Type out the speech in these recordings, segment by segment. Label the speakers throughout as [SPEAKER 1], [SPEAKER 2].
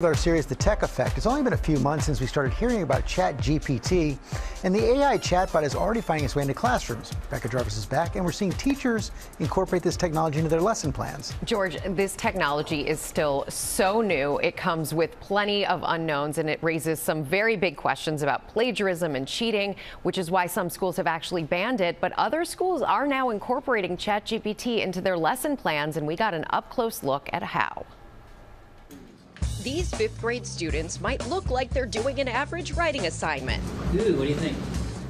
[SPEAKER 1] Our series, The Tech Effect. It's only been a few months since we started hearing about ChatGPT, and the AI chatbot is already finding its way into classrooms. Becca Jarvis is back, and we're seeing teachers incorporate this technology into their lesson plans.
[SPEAKER 2] George, this technology is still so new. It comes with plenty of unknowns, and it raises some very big questions about plagiarism and cheating, which is why some schools have actually banned it. But other schools are now incorporating ChatGPT into their lesson plans, and we got an up close look at how.
[SPEAKER 3] These fifth grade students might look like they're doing an average writing assignment.
[SPEAKER 4] Ooh, what do you think?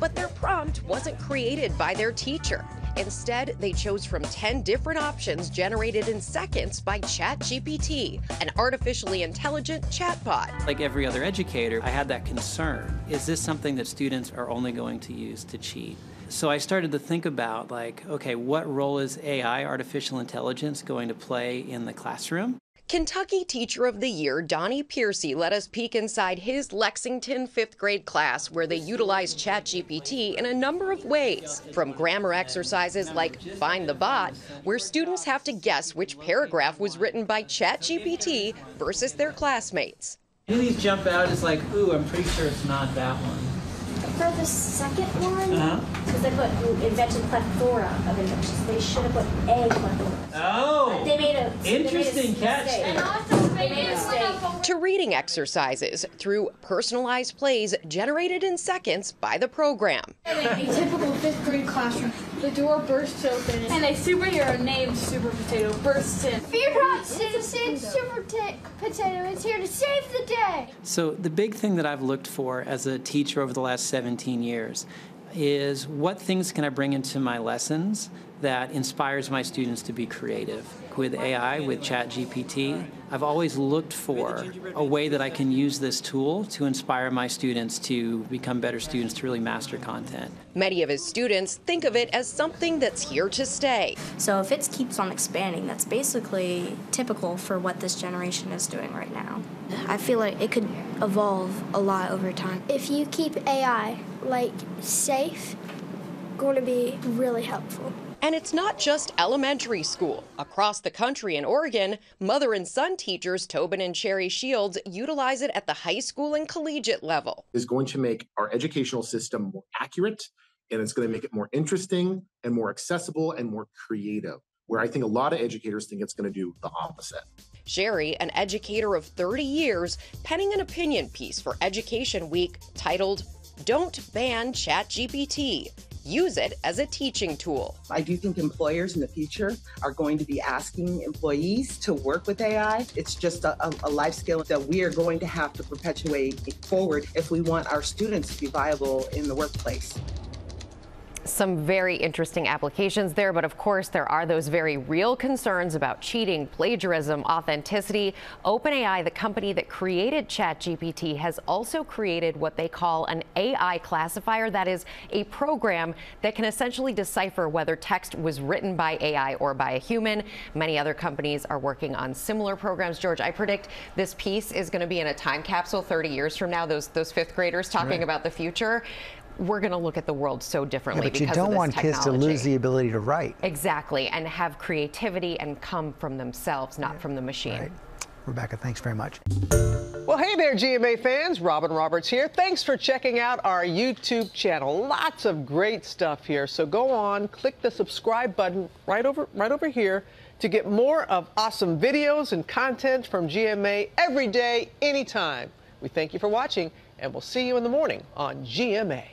[SPEAKER 3] But their prompt wasn't created by their teacher. Instead, they chose from 10 different options generated in seconds by ChatGPT, an artificially intelligent chatbot.
[SPEAKER 4] Like every other educator, I had that concern. Is this something that students are only going to use to cheat? So I started to think about like, okay, what role is AI, artificial intelligence, going to play in the classroom?
[SPEAKER 3] Kentucky Teacher of the Year Donnie Piercey let us peek inside his Lexington fifth grade class where they utilize ChatGPT in a number of ways. From grammar exercises like Find the Bot, where students have to guess which paragraph was written by ChatGPT versus their classmates.
[SPEAKER 4] These jump out is like, ooh, I'm pretty sure it's not that one.
[SPEAKER 5] For the second one,
[SPEAKER 4] Uh-huh.
[SPEAKER 5] because they put invention plethora of inventions, they should have put a plethora.
[SPEAKER 4] Oh,
[SPEAKER 5] They made a they made a
[SPEAKER 4] interesting catch.
[SPEAKER 5] mistake.
[SPEAKER 4] there.
[SPEAKER 5] They made a mistake.
[SPEAKER 3] To reading exercises through personalized plays generated in seconds by the program.
[SPEAKER 6] A typical fifth grade classroom. The door bursts open and a superhero named Super Potato bursts in.
[SPEAKER 7] Fear not citizen, Super Ta- Potato is here to save the day.
[SPEAKER 4] So the big thing that I've looked for as a teacher over the last 17 years is what things can I bring into my lessons that inspires my students to be creative. With AI, with ChatGPT, I've always looked for a way that I can use this tool to inspire my students to become better students, to really master content.
[SPEAKER 3] Many of his students think of it as something that's here to stay.
[SPEAKER 8] So if it keeps on expanding, that's basically typical for what this generation is doing right now. I feel like it could evolve a lot over time.
[SPEAKER 7] If you keep AI like safe, going to be really helpful.
[SPEAKER 3] And it's not just elementary school. Across the country in Oregon, mother and son teachers Tobin and Sherry Shields utilize it at the high school and collegiate level.
[SPEAKER 9] is going to make our educational system more accurate and it's going to make it more interesting and more accessible and more creative. Where I think a lot of educators think it's going to do the opposite.
[SPEAKER 3] Sherry, an educator of 30 years, penning an opinion piece for Education Week titled, Don't Ban ChatGPT. Use it as a teaching tool.
[SPEAKER 10] I do think employers in the future are going to be asking employees to work with AI. It's just a, a, life skill that we are going to have to perpetuate forward if we want our students to be viable in the workplace.
[SPEAKER 2] Some very interesting applications there, but of course, there are those very real concerns about cheating, plagiarism, authenticity. OpenAI, the company that created ChatGPT, has also created what they call an AI classifier. That is a program that can essentially decipher whether text was written by AI or by a human. Many other companies are working on similar programs. George, I predict this piece is going to be in a time capsule 30 years from now, those, those fifth graders talking
[SPEAKER 1] Right.
[SPEAKER 2] about the future we're going to look at the world so
[SPEAKER 1] Yeah,
[SPEAKER 2] differently
[SPEAKER 1] but you don't
[SPEAKER 2] of this
[SPEAKER 1] want kids to lose the ability to write.
[SPEAKER 2] exactly and have creativity and come from themselves not from the machine
[SPEAKER 1] Right. Rebecca, thanks very much.
[SPEAKER 11] Well, hey there, GMA fans. Robin Roberts here. Thanks for checking out our YouTube channel. Lots of great stuff here. So go on, click the subscribe button right over right over here to get more of awesome videos and content from GMA every day, anytime. We thank you for watching, and we'll see you in the morning on GMA.